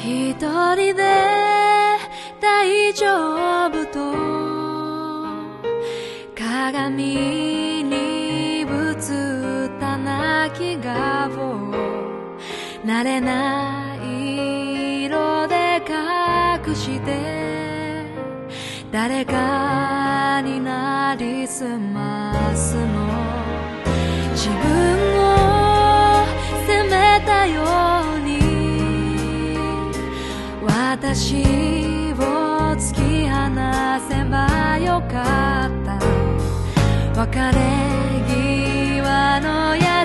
一人で大丈夫と鏡に映った泣き顔。慣れない誰かになりすますの。自分を責めたように。私を突き放せばよかった。別れ際の闇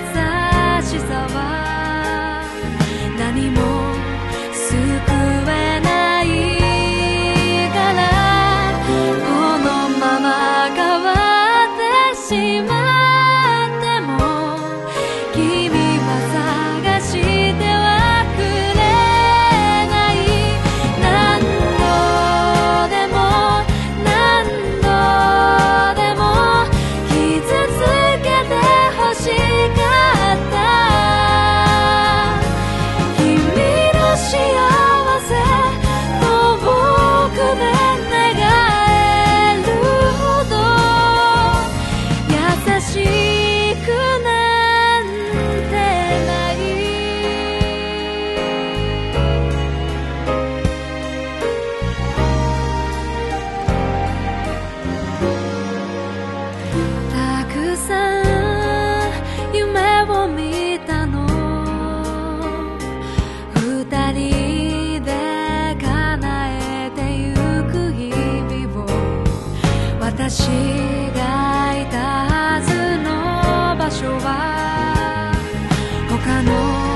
他の